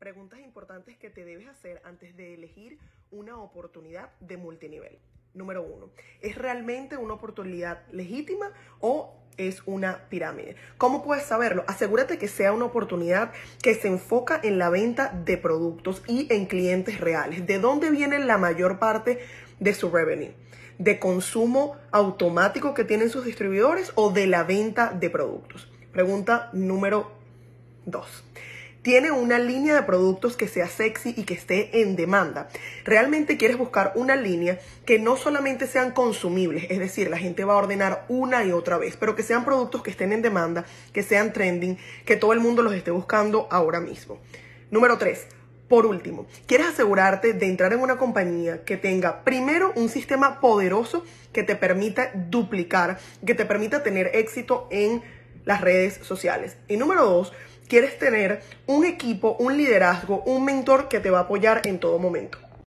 Preguntas importantes que te debes hacer antes de elegir una oportunidad de multinivel. Número uno, ¿es realmente una oportunidad legítima o es una pirámide? ¿Cómo puedes saberlo? Asegúrate que sea una oportunidad que se enfoca en la venta de productos y en clientes reales. ¿De dónde viene la mayor parte de su revenue? ¿De consumo automático que tienen sus distribuidores o de la venta de productos? Pregunta número dos tiene una línea de productos que sea sexy y que esté en demanda. Realmente quieres buscar una línea que no solamente sean consumibles, es decir, la gente va a ordenar una y otra vez, pero que sean productos que estén en demanda, que sean trending, que todo el mundo los esté buscando ahora mismo. Número 3. Por último, quieres asegurarte de entrar en una compañía que tenga primero un sistema poderoso que te permita duplicar, que te permita tener éxito en las redes sociales. Y número dos, quieres tener un equipo, un liderazgo, un mentor que te va a apoyar en todo momento.